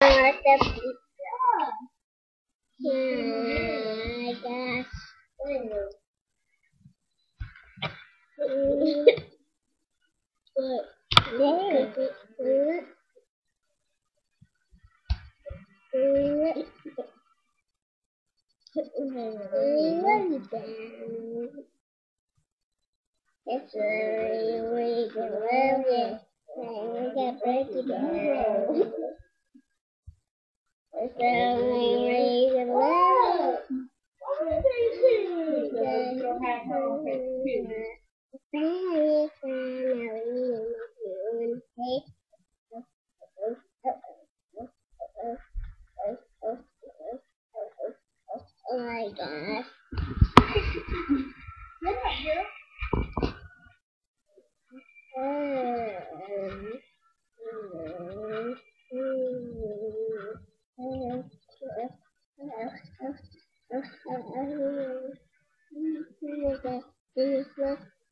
pizza. I guess. It's really, really good. We're gonna break it down. Oh my gosh.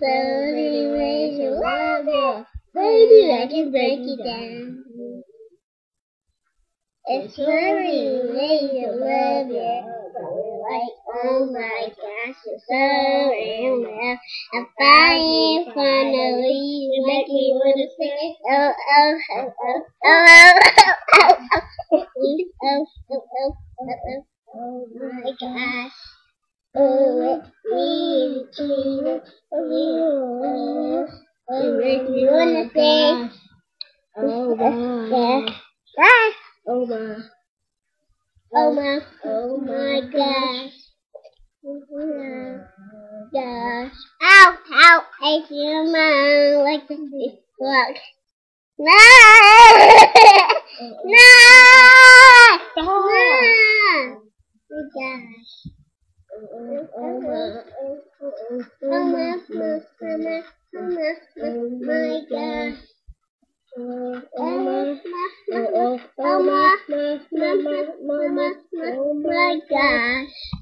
so many ways to love you, baby. I can break you down. It's so many ways to love you. Like, oh my gosh, you're so real now. I'm finding finally you make me wanna. Oh, oh, oh, oh, oh, oh, oh, oh, oh, oh, oh, my. Oh my. Oh my, oh my gosh. Gosh. I. No! No! No! Oh gosh. Oh my gosh.